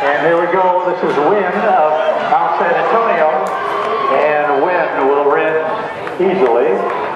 And here we go. This is Wynn of Mount San Antonio. And Wynn will win easily.